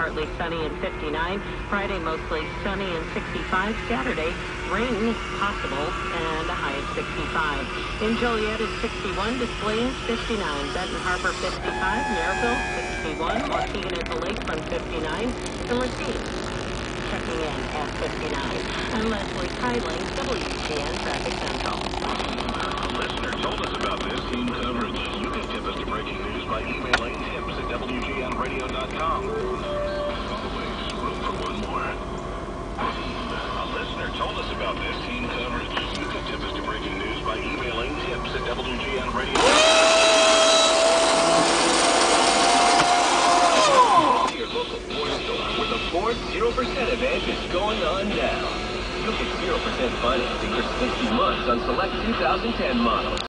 partly sunny and 59. Friday, mostly sunny and 65. Saturday, rain possible and a high of 65. In Joliet, it's 61. Des Plaines, 59. Benton Harbor, 55. Merrillville, 61. Waukegan at the lakefront, 59. And Racine, checking in at 59. I'm Leslie Kyling, WGN Traffic Central. A listener told us about this team coverage. You can tip us to breaking news by emailing tips at WGNradio.com. this team coverage. You can tip us to breaking news by emailing tips at WGNradio.com. Your local Ford store where the Ford 0% event is going on now. You'll get 0% financing for 60 months on select 2010 models.